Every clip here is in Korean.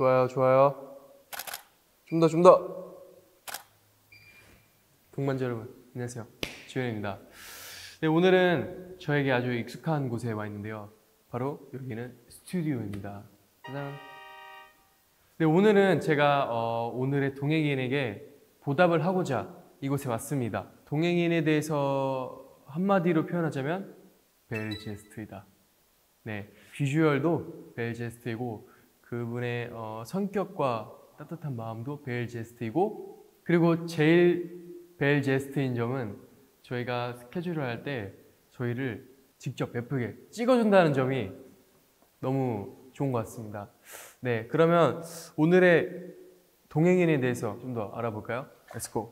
좋아요, 좋아요. 좀 더, 좀 더. 동반자 여러분, 안녕하세요. 지현입니다. 네, 오늘은 저에게 아주 익숙한 곳에 와 있는데요. 바로 여기는 스튜디오입니다. 짜잔. 네, 오늘은 제가 어, 오늘의 동행인에게 보답을 하고자 이곳에 왔습니다. 동행인에 대해서 한마디로 표현하자면 벨제스트이다. 네, 비주얼도 벨제스트이고 그분의 어, 성격과 따뜻한 마음도 벨제스트이고 그리고 제일 벨제스트인 점은 저희가 스케줄을 할 때 저희를 직접 예쁘게 찍어준다는 점이 너무 좋은 것 같습니다. 네, 그러면 오늘의 동행인에 대해서 좀 더 알아볼까요? Let's.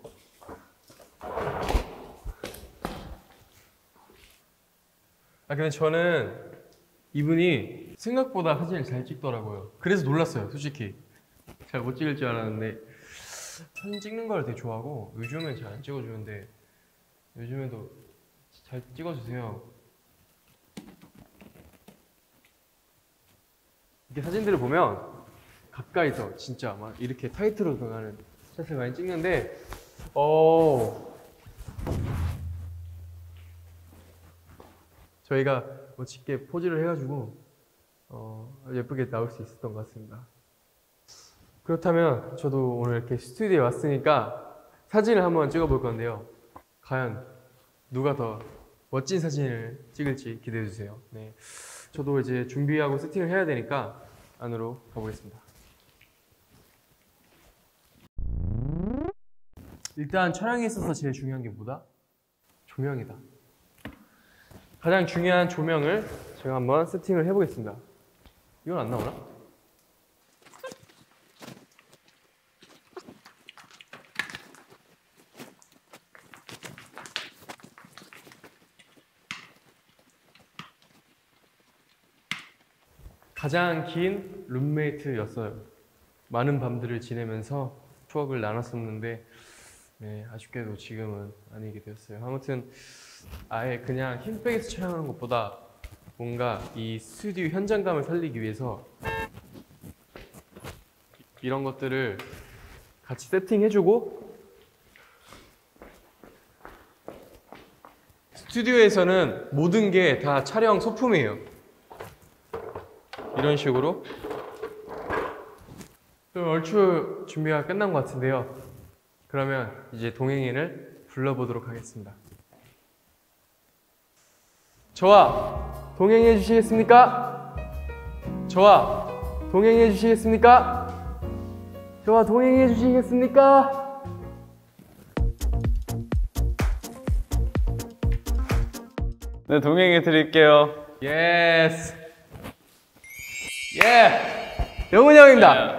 아 근데 저는 이분이 생각보다 사진을 잘 찍더라고요. 그래서 놀랐어요, 솔직히. 잘 못 찍을 줄 알았는데 사진 찍는 걸 되게 좋아하고 요즘엔 잘 안 찍어주는데 요즘에도 잘 찍어주세요. 이렇게 사진들을 보면 가까이서 진짜 막 이렇게 타이트로 들어가는 샷을 많이 찍는데 어 저희가 멋있게 포즈를 해가지고 어, 예쁘게 나올 수 있었던 것 같습니다. 그렇다면 저도 오늘 이렇게 스튜디오에 왔으니까 사진을 한번 찍어볼 건데요. 과연 누가 더 멋진 사진을 찍을지 기대해 주세요. 네, 저도 이제 준비하고 세팅을 해야 되니까 안으로 가보겠습니다. 일단 촬영에 있어서 제일 중요한 게 뭐다? 조명이다. 가장 중요한 조명을 제가 한번 세팅을 해보겠습니다. 이건 안 나오나? 가장 긴 룸메이트였어요. 많은 밤들을 지내면서 추억을 나눴었는데 네, 아쉽게도 지금은 아니게 되었어요. 아무튼 아예 그냥 흰백에서 촬영하는 것보다 뭔가 이 스튜디오 현장감을 살리기 위해서 이런 것들을 같이 세팅해주고 스튜디오에서는 모든 게 다 촬영 소품이에요. 이런 식으로 좀 얼추 준비가 끝난 것 같은데요. 그러면 이제 동행인을 불러보도록 하겠습니다. 저와 동행해 주시겠습니까? 저와 동행해 주시겠습니까? 저와 동행해 주시겠습니까? 네, 동행해 드릴게요. Yes. 예. 영훈 형입니다.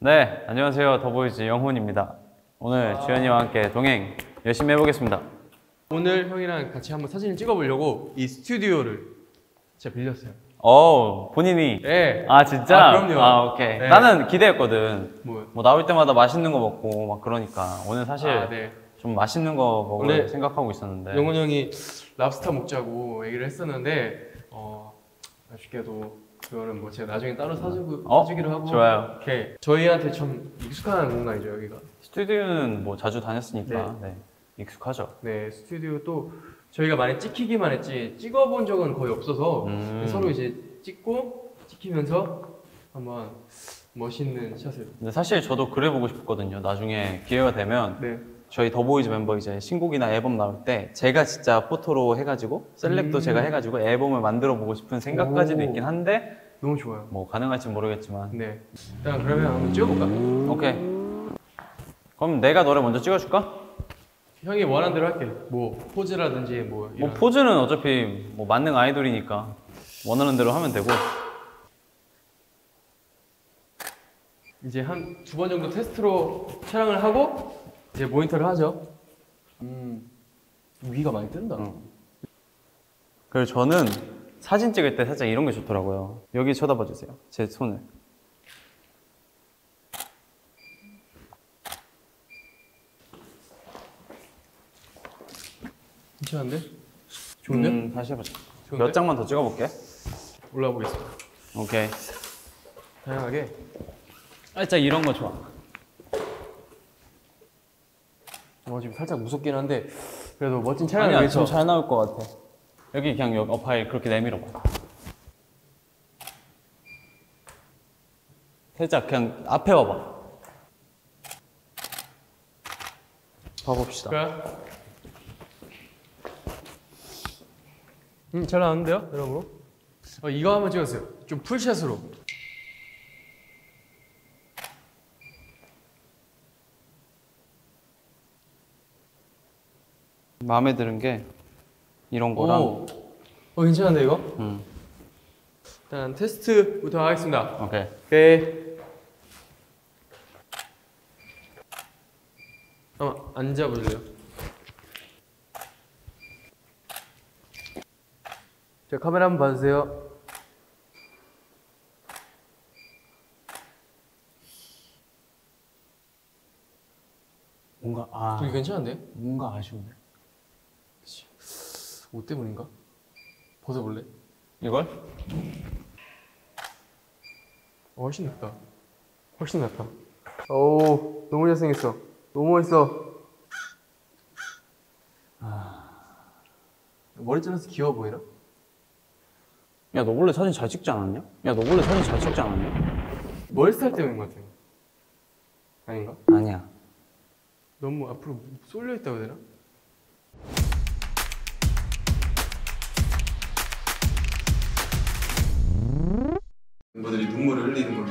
네, 안녕하세요. 더보이즈 영훈입니다. 오늘 주연이와 함께 동행 열심히 해보겠습니다. 오늘 형이랑 같이 한번 사진을 찍어보려고 이 스튜디오를 제가 빌렸어요. 어, 본인이. 예. 아, 진짜? 아, 그럼요. 아, 오케이. 네. 나는 기대했거든. 뭐요? 뭐 나올 때마다 맛있는 거 먹고 막 그러니까 오늘 사실 아, 네. 좀 맛있는 거 먹을 생각하고 있었는데. 영훈 형이 랍스터 먹자고 얘기를 했었는데 어, 아쉽게도 그거는 뭐 제가 나중에 따로 사주고 어? 사주기로 하고 좋아요. 오케이 저희한테 좀 익숙한 공간이죠 여기가 스튜디오는 뭐 자주 다녔으니까 네. 익숙하죠. 네 스튜디오 또 저희가 많이 찍히기만 했지 찍어본 적은 거의 없어서 음. 서로 이제 찍고 찍히면서 한번 멋있는 샷을 근데 사실 저도 그래 보고 싶거든요. 나중에 기회가 되면 네 저희 더보이즈 멤버 이제 신곡이나 앨범 나올 때 제가 진짜 photo로 해가지고 select도 음. 제가 해가지고 앨범을 만들어 보고 싶은 생각까지도 오. 있긴 한데 너무 좋아요 뭐 가능할지 모르겠지만 네 일단 그러면 한번 찍어볼까? 오케이 그럼 내가 너를 먼저 찍어줄까? 형이 원하는 대로 할게 뭐 포즈라든지 뭐 이런 뭐 포즈는 어차피 뭐 만능 아이돌이니까 원하는 대로 하면 되고 이제 한 두 번 정도 테스트로 촬영을 하고 이제 모니터를 하죠. 음 위가 많이 뜬다. 응. 그리고 저는 사진 찍을 때 살짝 이런 게 좋더라고요 여기 쳐다봐 주세요 제 손을 괜찮은데? 좋은데? 음, 다시 해보자 좋은데? 몇 장만 더 찍어볼게 올라와 보겠습니다. 오케이 다양하게 살짝 이런 거 좋아. 어, 지금 살짝 무섭긴 한데 그래도 멋진 아니야, 위해서 지금 잘 나올 것 같아. 여기 그냥 여기 어파일 그렇게 내밀어 봐. 살짝 그냥 앞에 와봐. 봐봅시다. 볼까 음, 잘 나왔는데요, 여러분? 어, 이거 한번 찍었어요. 좀 풀샷으로. 마음에 드는 게 이런 거랑 오, 어, 괜찮은데 이거? 음. 일단 테스트부터 하겠습니다. 오케이. 오케이. 한번 앉아보실래요? 자, 카메라 한번 봐주세요. 뭔가 아 저기 괜찮은데? 뭔가 아쉬운데. 옷 때문인가? 벗어볼래? 이걸? 어, 훨씬 낫다. 훨씬 낫다. 오, 너무 잘생겼어. 너무 멋있어. 아. 머리 자르면서 귀여워 보이나? 야 너 원래 사진 잘 찍지 않았냐? 야 너 원래 사진 잘 찍지 않았냐? 스타일 때문인 것 같아요. 아닌가? 아니야. 너무 앞으로 쏠려 있다고 해야 되나? 멤버들이 눈물을 흘리는 걸로.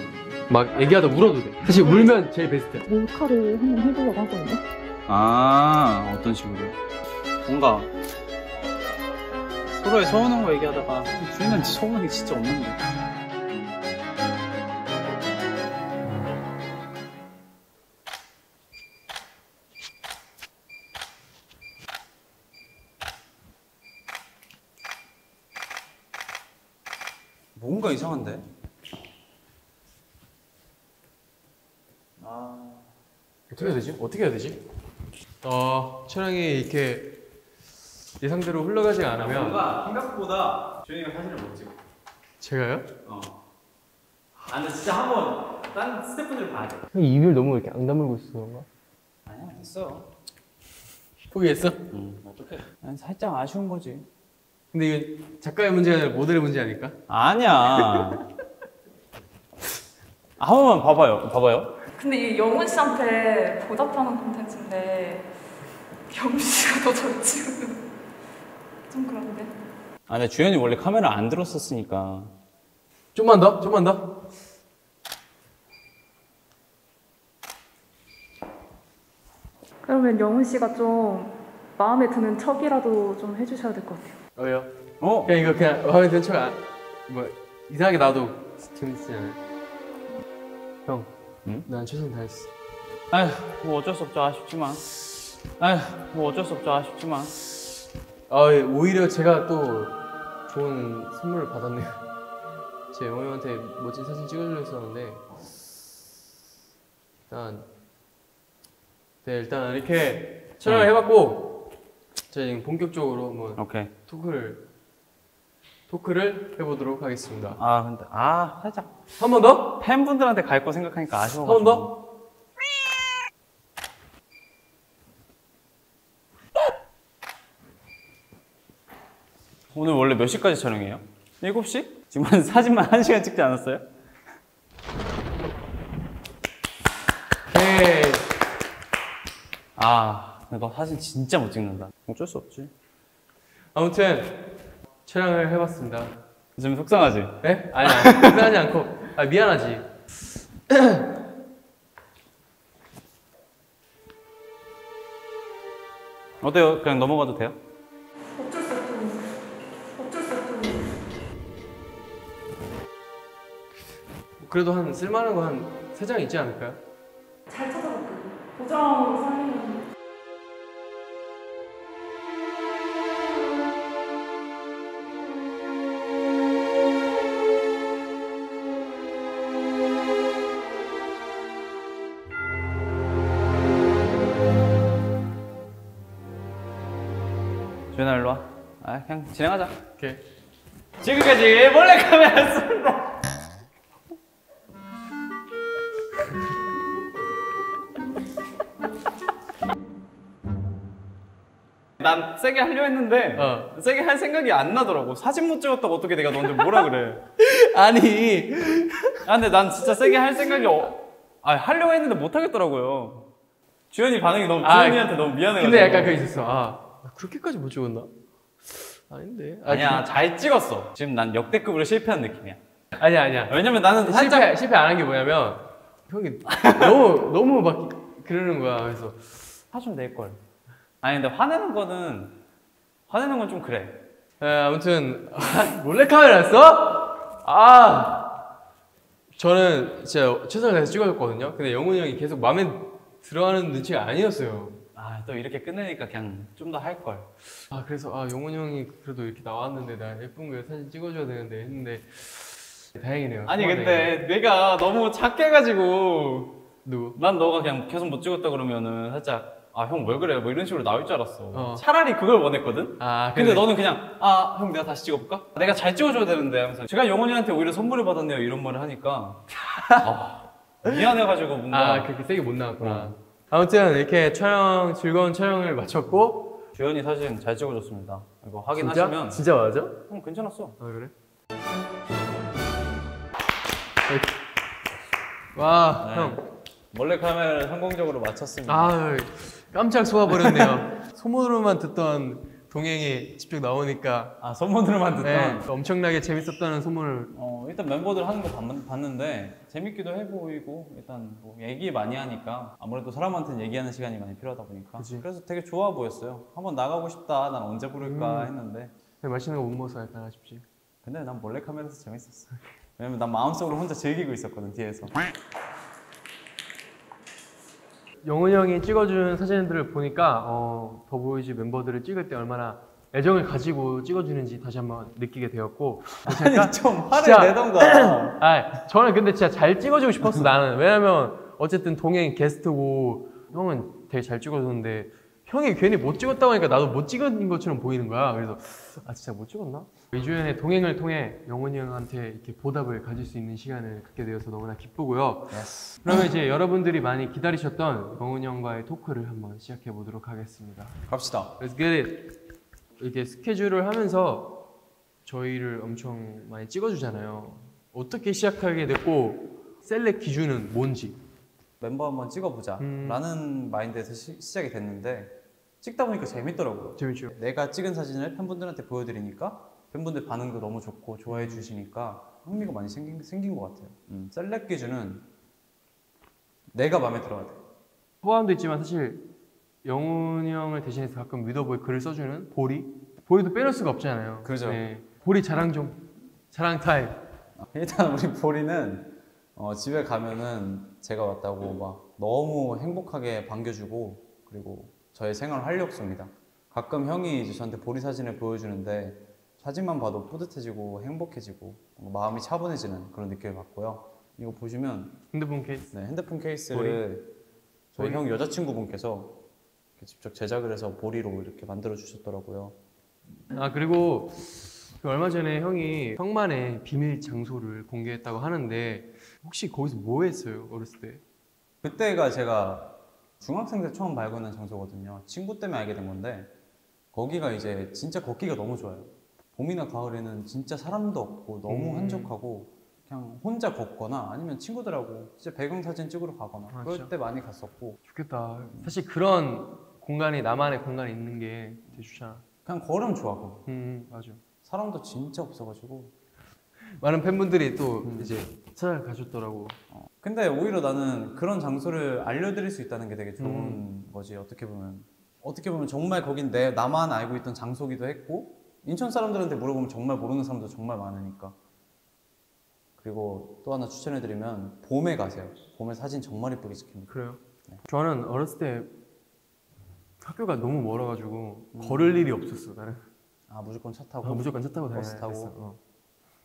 막 얘기하다 울어도 돼. 사실 울면 제일 베스트야. 몰카를 한번 해보려고 하거든요. 아 어떤 식으로? 뭔가 서로의 서운한 거 얘기하다가 주인한테 서운한 게 진짜 없는 거야. 뭔가 이상한데? 어떻게 해야 되지? 어떻게 해야 되지? 어, 촬영이 이렇게 예상대로 흘러가지 않으면 뭔가 생각보다 주인이가 사진을 못 찍어. 제가요? 어. 아, 근데 진짜 한번 딴 스태프분들 봐야 돼. 형 입을 너무 이렇게 안 다물고 있어서 그런가? 아니야, 됐어. 포기했어? 응, 어떡해. 아니, 살짝 아쉬운 거지. 근데 이게 작가의 문제가 아니라 모델의 문제 아닐까? 아니야. 아, 한 번만 봐봐요. 봐봐요. 근데 이 영훈 씨한테 보답하는 콘텐츠인데 영훈 씨가 더 잘 찍으면 좀 그런데. 아, 근데 주연이 원래 카메라 안 들었었으니까. 좀만 더? 좀만 더? 그러면 영훈 씨가 좀 마음에 드는 척이라도 좀 해주셔야 될 것 같아요. 왜요? 어? 그냥 이거 그냥 마음에 드는 척 안, 뭐 이상하게 나도 재밌잖아요. 형, 응? 난 최선 다했어. 아휴, 뭐 어쩔 수 없죠. 아쉽지만. 아휴, 뭐 어쩔 수 없죠. 아쉽지만. 아, 예, 오히려 제가 또 좋은 선물을 받았네요. 제 영호 형한테 멋진 사진 찍어주려 했었는데 일단 네 일단 이렇게 촬영을 네. 해봤고 저희 지금 본격적으로 한번 오케이. 토크를 토크를 해보도록 하겠습니다. 아, 근데, 아, 살짝. 한 번 더? 팬분들한테 갈 거 생각하니까 한 아쉬워가지고. 번 더? 오늘 원래 몇 시까지 촬영해요? 7시? 지금 한 사진만 1시간 찍지 않았어요? 네. 아, 너 사진 진짜 못 찍는다. 어쩔 수 없지. 아무튼 촬영을 해봤습니다. 좀 속상하지? 네? 아니 아니 미안하지 않고 아 미안하지. 어때요? 그냥 넘어가도 돼요? 그래도 한 쓸만한 거 한 세 장 있지 않을까요? 잘 찾아볼게요. 보정으로 살리는. 주연아 일로 와. 아, 그냥 진행하자. 오케이. 지금까지 몰래 카메라 쏜다. 난 세게 하려 했는데 어. 세게 할 생각이 안 나더라고. 사진 못 찍었다고 어떻게 내가 너한테 뭐라 그래? 아니 아 근데 난 진짜 세게 할 생각이 어, 아 하려고 했는데 못 하겠더라고요. 주현이 반응이 너무 아, 주현이한테 너무 미안해. 근데 약간 그게 있었어 아 그렇게까지 못 찍었나? 아닌데 아, 아니야 잘 찍었어. 지금 난 역대급으로 실패한 느낌이야. 그- 아니야 아니야 왜냐면 나는 살짝 실패 실패 안 한 게 뭐냐면 형이 너무 너무 막 그러는 거야 그래서 화좀 낼 걸. 아니 근데 화내는 거는 화내는 건 좀 그래. 에, 아무튼 몰래 카메라 였어? 아 저는 진짜 최선을 다해서 찍어줬거든요. 근데 영훈이 형이 계속 마음에 들어하는 눈치가 아니었어요. 아 또 이렇게 끝내니까 그냥 좀 더 할 걸. 아 그래서 아 영훈이 형이 그래도 이렇게 나왔는데 나 예쁜 거 사진 찍어줘야 되는데 했는데 다행이네요. 아니. 근데 내가 너무 작게 가지고 누구? 난 너가 그냥 계속 못 찍었다 그러면은 살짝 아 형 왜 그래 뭐 이런 식으로 나올 줄 알았어. 어. 차라리 그걸 원했거든. 아 근데 너는 그냥 아 형 내가 다시 찍어볼까? 내가 잘 찍어줘야 되는데 하면서 제가 영훈이한테 오히려 선물을 받았네요 이런 말을 하니까 아, 미안해가지고 뭔가 아 그렇게 세게 못 나왔구나. 아무튼 이렇게 촬영 즐거운 촬영을 마쳤고 주현이 사진 잘 찍어줬습니다. 이거 진짜 확인하시면 진짜 맞아? 형 괜찮았어. 아 그래? 와, 네. 형. 몰래 카메라를 성공적으로 마쳤습니다. 아, 깜짝 속아버렸네요. 소문으로만 듣던 동행이 직접 나오니까 아 소문으로만 듣던 네, 엄청나게 재밌었다는 소문을 어, 일단 멤버들 하는 거 봤- 봤는데 재밌기도 해 보이고 일단 뭐 얘기 많이 하니까 아무래도 사람한테는 얘기하는 시간이 많이 필요하다 보니까 그치. 그래서 되게 좋아 보였어요. 한번 나가고 싶다. 난 언제 부를까 음. 했는데 맛있는 거 못 먹어서 약간 아쉽지. 근데 난 몰래 카메라에서 재밌었어. 왜냐면 난 마음속으로 혼자 즐기고 있었거든 뒤에서. 영훈이 형이 찍어준 사진들을 보니까 어, 더보이즈 멤버들을 찍을 때 얼마나 애정을 가지고 찍어주는지 다시 한번 느끼게 되었고 아니 좀 화를 진짜- 내던가. 아, 저는 근데 진짜 잘 찍어주고 싶었어 나는 왜냐면 어쨌든 동행 게스트고 형은 되게 잘 찍어줬는데 형이 괜히 못 찍었다고 하니까 나도 못 찍은 것처럼 보이는 거야 그래서 아 진짜 못 찍었나? 이주연의 동행을 통해 영훈이 형한테 이렇게 보답을 가질 수 있는 시간을 갖게 되어서 너무나 기쁘고요 그러면 이제 여러분들이 많이 기다리셨던 영훈이 형과의 토크를 한번 시작해 보도록 하겠습니다 갑시다. Let's get it. 이렇게 스케줄을 하면서 저희를 엄청 많이 찍어주잖아요. 어떻게 시작하게 됐고 select 기준은 뭔지. 멤버 한번 찍어보자. 음. 라는 마인드에서 시, 시작이 됐는데 찍다 보니까 재밌더라고요. 재밌죠? 내가 찍은 사진을 팬분들한테 보여드리니까 팬분들 반응도 너무 좋고 좋아해 주시니까 흥미가 많이 생긴, 생긴 것 같아요. 음, select 기준은 내가 마음에 들어야 돼. 호감도 있지만 사실 영훈이 형을 대신해서 가끔 위더보이 글을 써주는 보리. 보리도 빼놓을 수가 없잖아요. 그죠. 네. 보리 자랑 좀. 자랑 타임. 일단 우리 보리는 어, 집에 가면은 제가 왔다고 막 너무 행복하게 반겨주고 그리고 저의 생활 활력소입니다. 가끔 형이 이제 저한테 보리 사진을 보여주는데 사진만 봐도 뿌듯해지고 행복해지고 마음이 차분해지는 그런 느낌을 받고요. 이거 보시면 핸드폰 케이스. 네, 핸드폰 케이스를 저희 형 여자친구분께서 직접 제작을 해서 보리로 이렇게 만들어 주셨더라고요. 아 그리고 그 얼마 전에 형이 형만의 비밀 장소를 공개했다고 하는데 혹시 거기서 뭐 했어요 어렸을 때? 그때가 제가 중학생 때 처음 발견한 장소거든요. 친구 때문에 알게 된 건데 거기가 이제 진짜 걷기가 너무 좋아요. 봄이나 가을에는 진짜 사람도 없고 너무 음. 한적하고 그냥 혼자 걷거나 아니면 친구들하고 진짜 배경 사진 찍으러 가거나 아, 그럴 진짜? 때 많이 갔었고 좋겠다. 사실 그런 공간이 나만의 공간이 있는 게 되게 좋잖아. 그냥 걸으면 좋아 그거. 음 맞아. 사람도 진짜 없어가지고 많은 팬분들이 또 이제 찾아가셨더라고. 근데 오히려 나는 그런 장소를 알려드릴 수 있다는 게 되게 좋은 거지 어떻게 보면. 어떻게 보면 정말 거긴 내 나만 알고 있던 장소기도 했고 인천 사람들한테 물어보면 정말 모르는 사람도 정말 많으니까. 그리고 또 하나 추천해드리면 봄에 가세요. 봄에 사진 정말 이쁘게 찍힙니다. 그래요? 저는 어렸을 때 학교가 너무 멀어가지고 걸을 일이 없었어 나는. 아 무조건 차 타고? 어, 무조건 차 타고 버스. 타고.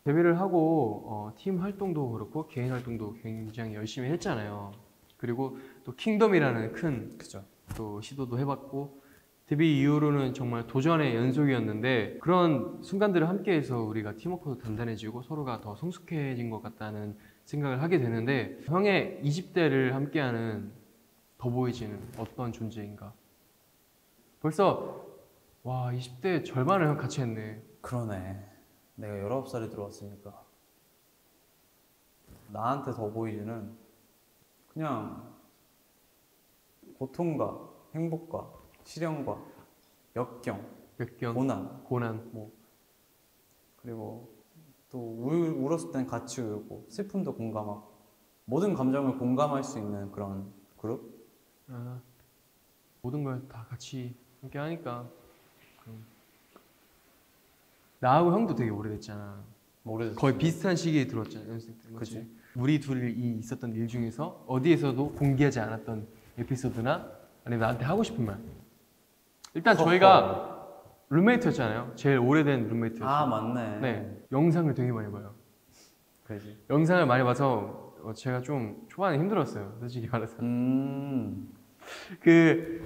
어. 데뷔를 하고 어, 팀 활동도 그렇고 개인 활동도 굉장히 열심히 했잖아요. 그리고 또 킹덤이라는 큰 그죠 또 시도도 해봤고 데뷔 이후로는 정말 도전의 연속이었는데 그런 순간들을 함께해서 우리가 팀워크도 단단해지고 서로가 더 성숙해진 것 같다는 생각을 하게 되는데 형의 20대를 함께하는 더보이즈는 어떤 존재인가? 벌써 와 20대 절반을 형 같이 했네. 그러네. 내가 19살에 들어왔으니까. 나한테 더 보이지는 그냥 고통과 행복과 시련과 역경, 역경, 고난, 고난. 뭐 그리고 또 울, 울었을 땐 같이 울고 슬픔도 공감하고 모든 감정을 공감할 수 있는 그런 그룹? 아, 모든 걸 다 같이 함께 하니까 그럼. 나하고 형도 되게 오래됐잖아. 모르겠어. 거의 비슷한 시기에 들어왔잖아 연습생 때. 그치. 우리 둘이 있었던 일 중에서 어디에서도 공개하지 않았던 에피소드나 아니면 나한테 하고 싶은 말. 일단 저희가 룸메이트였잖아요. 제일 오래된 룸메이트였어요. 아 맞네. 네, 영상을 되게 많이 봐요. 그지. 영상을 많이 봐서 어, 제가 좀 초반에 힘들었어요. 솔직히 말해서. 음. 그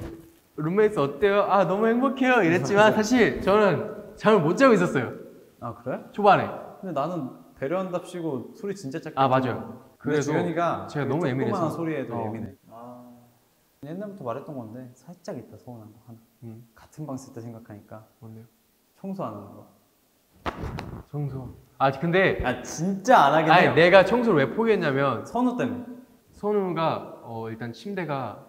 룸메이트 어때요? 아 너무 행복해요. 이랬지만 사실 저는 잠을 못 자고 있었어요. 아 그래? 초반에. 근데 나는 배려한답시고 소리 진짜 작게. 아. 맞아요. 그래도 주현이가 제가 너무 예민해서. 소리에도 어. 예민해. 아. 옛날부터 말했던 건데 살짝 있다 서운한 거 하나. 음, 같은 방 쓸 때 생각하니까 뭔데요? 청소하는 거. 청소. 아 근데 아 진짜 안 하긴 아니 해요. 내가 청소를 왜 포기했냐면 선우 때문에. 선우가 어, 일단 침대가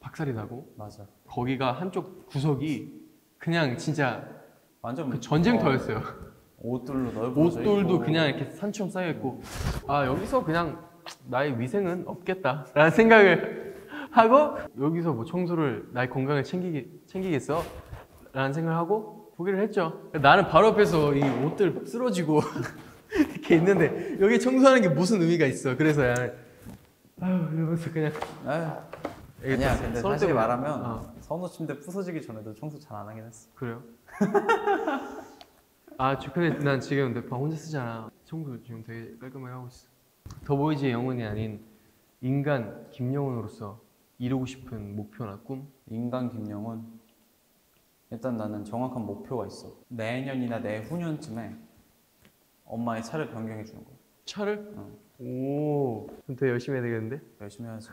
박살이 나고 맞아. 거기가 한쪽 구석이 그냥 진짜 완전 그 전쟁터였어요. 옷들로 넓어. 옷돌도 그냥 이렇게 산처럼 쌓여 있고 아 여기서 그냥 나의 위생은 없겠다라는 생각을 하고 여기서 뭐 청소를 나의 건강을 챙기기 챙기겠어? 라는 생각을 하고 포기를 했죠. 나는 바로 앞에서 이 옷들 쓰러지고 이렇게 있는데 여기 청소하는 게 무슨 의미가 있어? 그래서 야, 아유 이러면서 그냥 에휴, 아니야. 근데 때문에- 말하면 어. 선우 침대 부서지기 전에도 청소 잘 안 하긴 했어. 그래요? 아, 저 근데 난 지금 내 방 혼자 쓰잖아. 청소 지금 되게 깔끔하게 하고 있어. 더보이즈의 영혼이 아닌 인간 김영훈으로서 이루고 싶은 목표나 꿈? 인간 김영훈. 일단 나는 정확한 목표가 있어. 내년이나 내후년쯤에 엄마의 차를 변경해 주는 거야. 차를? 어. 오, 그럼 되게 열심히 해야 되겠는데? 열심히 해야지.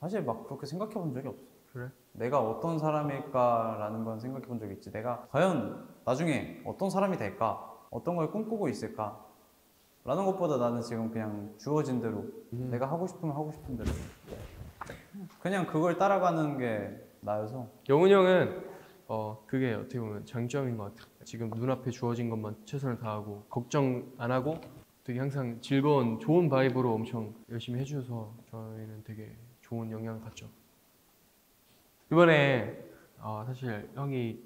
사실 막 그렇게 생각해 본 적이 없어. 그래? 내가 어떤 사람일까라는 건 생각해 본 적이 있지. 내가 과연 나중에 어떤 사람이 될까? 어떤 걸 꿈꾸고 있을까? 라는 것보다 나는 지금 그냥 주어진 대로 음. 내가 하고 싶으면 하고 싶은 대로 그냥 그걸 따라가는 게 나여서 영훈이 형은 어 그게 어떻게 보면 장점인 것 같아. 지금 눈앞에 주어진 것만 최선을 다하고 걱정 안 하고 되게 항상 즐거운 좋은 바이브로 엄청 열심히 해주셔서 저희는 되게 좋은 영향을 받죠. 이번에 어, 사실 형이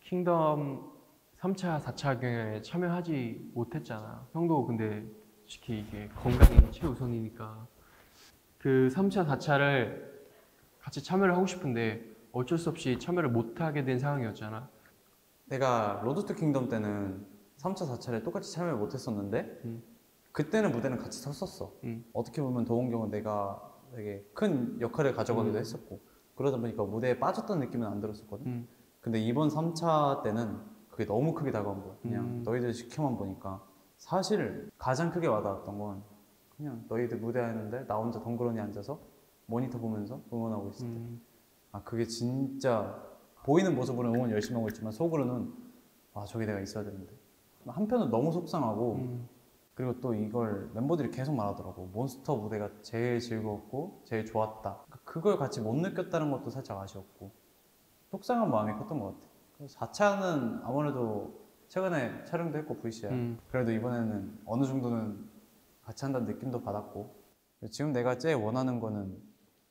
킹덤 3차, 4차 경연에 참여하지 못했잖아. 형도 근데 솔직히 이게 건강이 최우선이니까 그 3차, 4차를 같이 참여를 하고 싶은데 어쩔 수 없이 참여를 못하게 된 상황이었잖아. 내가 Road to Kingdom 때는 3차, 4차를 똑같이 참여를 못했었는데 음. 그때는 무대는 같이 섰었어. 음. 어떻게 보면 도원경은 내가 되게 큰 역할을 가져가기도 음. 했었고 그러다 보니까 무대에 빠졌던 느낌은 안 들었었거든. 음. 근데 이번 3차 때는 그게 너무 크게 다가온 거야. 그냥 음. 너희들 지켜만 보니까 사실 가장 크게 와닿았던 건 그냥 너희들 무대 하는데 나 혼자 덩그러니 앉아서 모니터 보면서 응원하고 있을 때. 음. 아 그게 진짜 보이는 모습으로는 응원 열심히 하고 있지만 속으로는 와 저기 내가 있어야 되는데 한편은 너무 속상하고 음. 그리고 또 이걸 멤버들이 계속 말하더라고. 몬스터 무대가 제일 즐거웠고 제일 좋았다. 그러니까 그걸 같이 못 느꼈다는 것도 살짝 아쉬웠고. 속상한 마음이 컸던 것 같아. 그래서 4차는 아무래도 최근에 촬영도 했고 VCR 음. 그래도 이번에는 어느 정도는 같이 한다는 느낌도 받았고. 지금 내가 제일 원하는 거는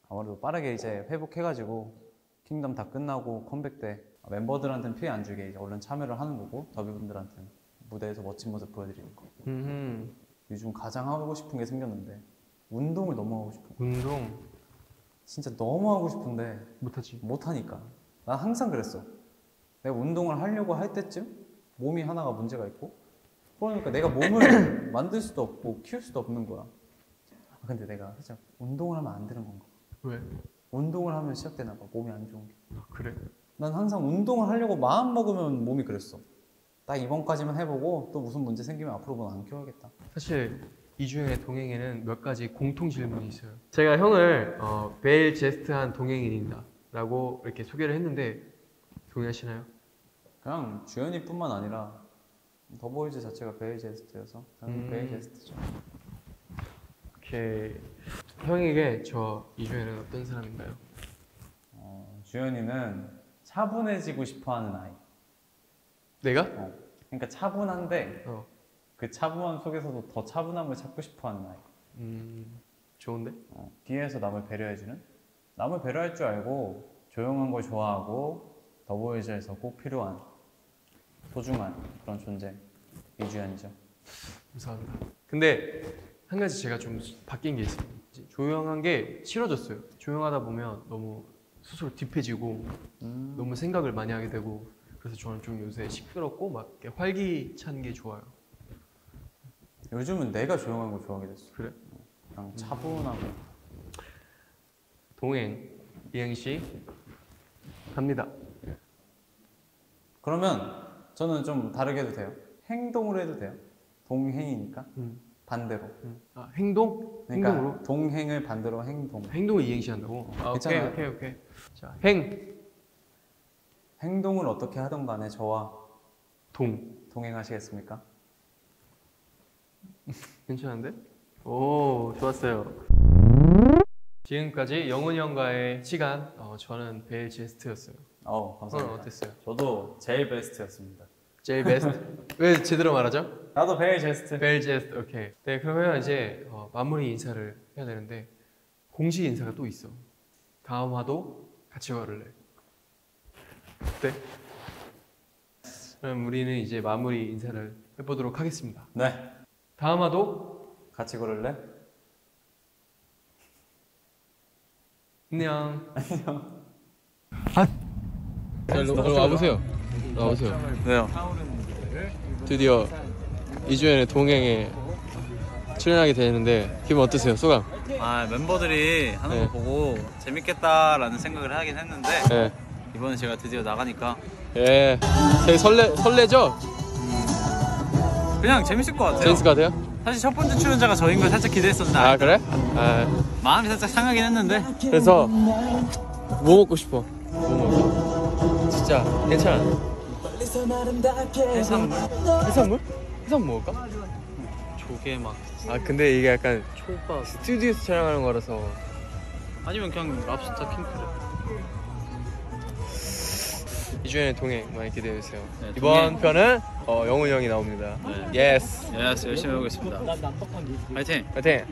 아무래도 빠르게 이제 회복해가지고 킹덤 다 끝나고 컴백 때 멤버들한테는 피해 안 주게 이제 얼른 참여를 하는 거고 더비분들한테는 무대에서 멋진 모습 보여드리는 거. 음. 요즘 가장 하고 싶은 게 생겼는데 운동을 너무 하고 싶어 운동? 진짜 너무 하고 싶은데 못하지. 못하니까. 난 항상 그랬어. 내가 운동을 하려고 할 때쯤 몸이 하나가 문제가 있고 그러니까 내가 몸을 만들 수도 없고 키울 수도 없는 거야. 아, 근데 내가 살짝 운동을 하면 안 되는 건가? 왜? 운동을 하면 시작되나 봐. 몸이 안 좋은 게. 아, 그래? 난 항상 운동을 하려고 마음 먹으면 몸이 그랬어 딱 이번까지만 해보고 또 무슨 문제 생기면 앞으로는 안 키워야겠다 사실 이주연의 동행에는 몇 가지 공통 질문이 있어요. 제가 형을 어, 베일 제스트한 동행인이다라고 이렇게 소개를 했는데 동의하시나요? 그냥 주연이뿐만 아니라 더보이즈 자체가 베일 제스트여서 저는 음. 베일 제스트죠. 오케이. 형에게 저 이주연은 어떤 사람인가요? 어, 주연이는 차분해지고 싶어하는 아이. 내가? 어, 그러니까 차분한데 어. 그 차분함 속에서도 더 차분함을 찾고 싶어하는 아이. 음, 좋은데? 어, 뒤에서 남을 배려해주는 남을 배려할 줄 알고 조용한 걸 좋아하고 더보이즈에서 꼭 필요한 소중한 그런 존재 이주연이죠. 감사합니다. 근데 한 가지 제가 좀 바뀐 게 있어요. 이제 조용한 게 싫어졌어요. 조용하다 보면 너무 스스로 딥해지고 음. 너무 생각을 많이 하게 되고 그래서 저는 좀 요새 시끄럽고 막 활기찬 게 좋아요. 요즘은 내가 조용한 걸 좋아하게 됐어. 그래? 그냥 차분하고 동행 이행시 갑니다. 그러면 저는 좀 다르게 해도 돼요. 행동으로 해도 돼요. 동행이니까 음. 반대로. 음. 아, 행동? 그러니까 행동으로? 동행을 반대로 행동. 행동을 이행시 한다고? 아, 오케이 괜찮아요. 오케이 오케이. 자, 행, 행동을 어떻게 하던 간에 저와 동. 동행하시겠습니까? 괜찮은데? 오, 좋았어요. 지금까지 영훈이 형과의 시간, 어, 저는 베일 제스트였어요. 어, 감사합니다. 어땠어요? 저도 제일 베스트였습니다. 제일 베스트? 왜 제대로 말하죠? 나도 베일 제스트. 베일 제스트, 오케이. 네, 그러면 이제 어, 마무리 인사를 해야 되는데 공식 인사가 또 있어. 다음 화도 같이 걸을래. 어때? 그럼 우리는 이제 마무리 인사를 해보도록 하겠습니다. 네. 다음 화도 같이 걸을래? 안녕. 안녕. 아, 일로 와보세요. 와보세요. 네요. 드디어 이주연의 동행에 출연하게 되는데 기분 어떠세요? 소감? 아 멤버들이 하는 네. 거 보고 재밌겠다라는 생각을 하긴 했는데 네. 이번에 제가 드디어 나가니까 예. 되게 설레 설레죠? 그냥 재밌을 것 같아요. 재밌을 것 같아요? 사실 첫 번째 출연자가 저인 걸 살짝 기대했었는데 아 그래? 아, 마음이 살짝 상하긴 했는데 그래서 뭐 먹고 싶어? 뭐 먹어? 진짜 괜찮아. 해산물 해산물? 해산 먹을까? 조개 막 아 근데 이게 약간 초밥 스튜디오에서 촬영하는 거라서 아니면 그냥 랍스터 킹크랩 이주연의 동행 많이 기대해 주세요. 네, 이번 편은 어, 영훈이 형이 나옵니다. 네. Yes. Yes 열심히 해보겠습니다. 파이팅! 파이팅.